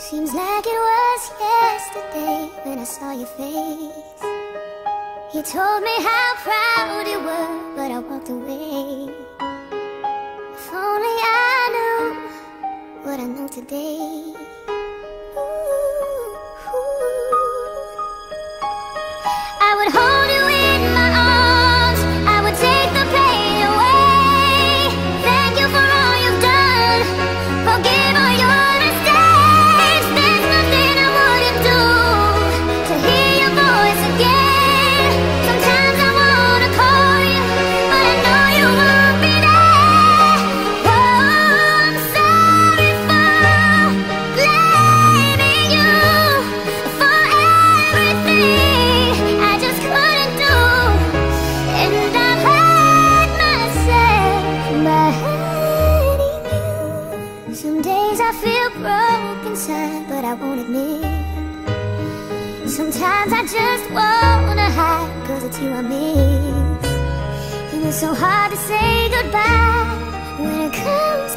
Seems like it was yesterday when I saw your face. You told me how proud you were, but I walked away. If only I knew what I know today. But I won't admit. Sometimes I just wanna hide, cause it's you I miss. And it's so hard to say goodbye when it comes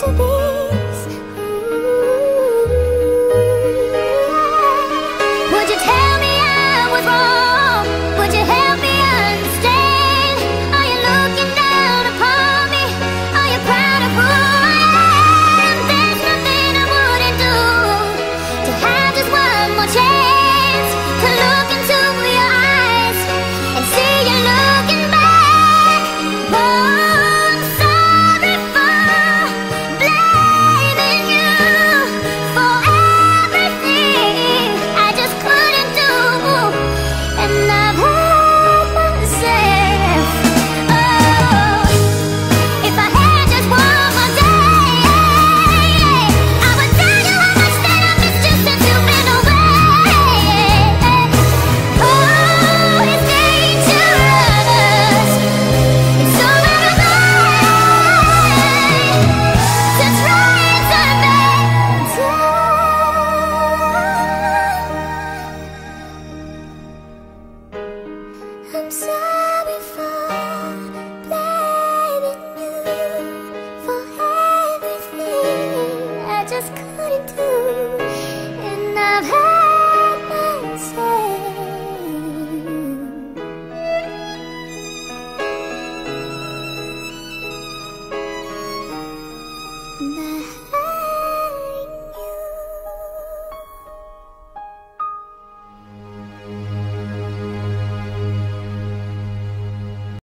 And I've had my say.